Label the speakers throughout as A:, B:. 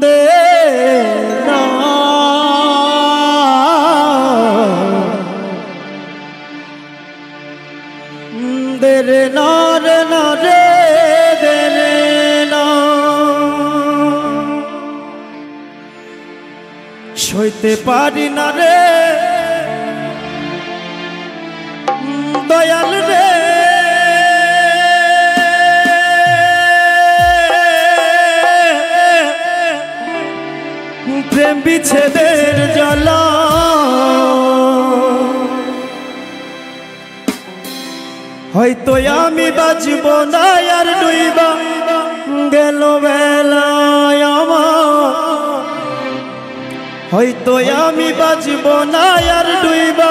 A: দে না। রে না। সইতে পারি না রে। প্রেম বিচ্ছেদের জ্বালা। হয়তো আমি বাঁচব না আর ডুইবা গেল বেলা হয়তো আমি বাঁচব না আর ডুইবা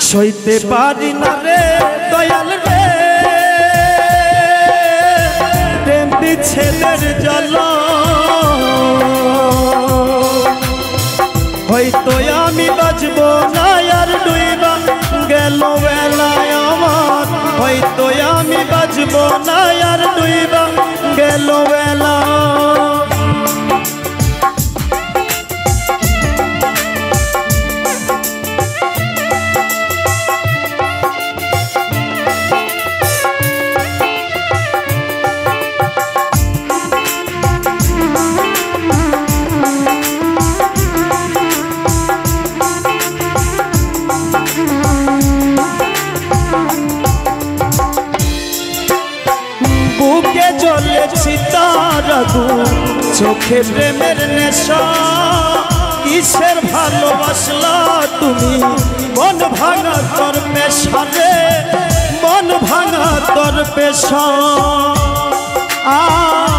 A: সইতে পারি না রে, দয়াল রে। প্রেম বিচ্ছেদের জল। হয়তো আমি বাজব না আর ডুইবা, গেল বেলায় আমার। হয়তো আমি বাজব না আর বুকে চলে তার আগুন। চোখে প্রেমের নেশা, কিসের ভালোবাসলা তুমি? মন ভাঙা তোর পেশা রে, মন ভাঙা তোর পেশা। আ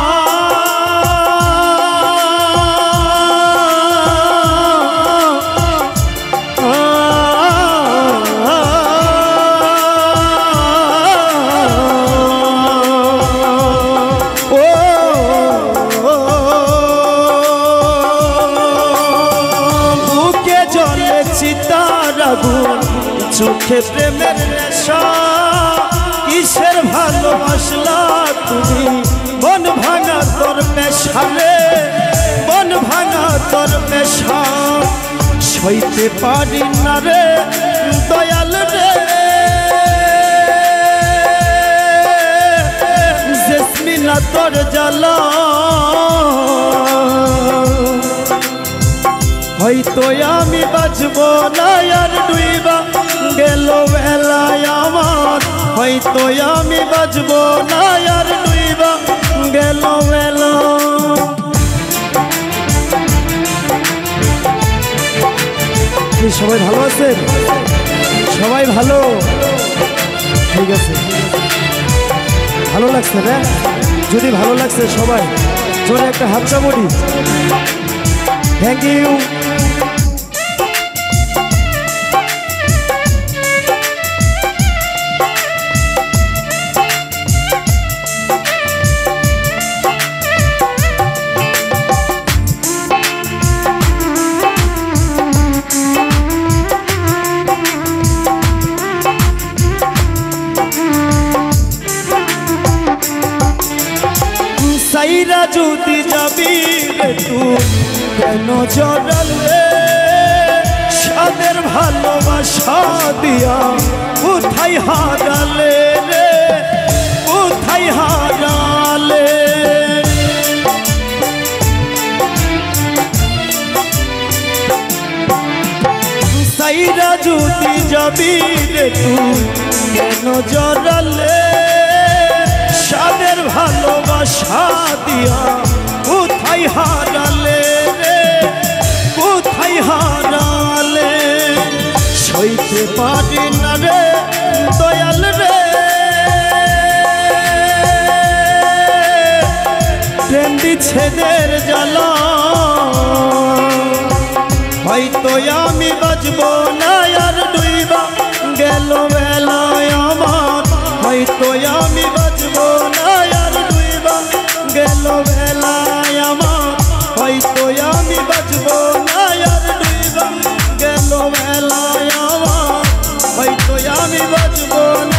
A: চোখে প্রেমের কিসের ভালোবাসলা তুমি? মন ভাঙা তোর পেশা রে মন ভাঙা তোর পেশা। সইতে পারি না রে, দয়াল রে। জেসমিনা তোর জ্বালা। হয়তো আমি বাজব হয়তো আমি বাজব না আর ডুইবা গেল কি সবাই ভালো আছেন? সবাই ভালো? ঠিক আছে। ভালো লাগছে না? যদি ভালো লাগছে সবাই জোরে একটা হাত চামড়ি থ্যাংক ইউ সাইরা যদি যাবি তুই কেন জড়াল সাদের ভালোবাসা দিয়া কোথায় হারালে রে? কোথায় হারালে? সাইরা যদি যাবি রে তুই কেন জড়ালে? সাদের ভালোবাসা দিয়া কোথায় হারালে রে? কোথায় হারালে? সইতে পারি না রে, দয়াল রে। প্রেম বিচ্ছেদের জ্বালা। হয়তো আমি বাজব না, আর ডুইবা গেল বেলায় আমার। হয়তো born